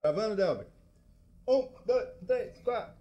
Tá Gravando, Delber. Um, dois, três, quatro.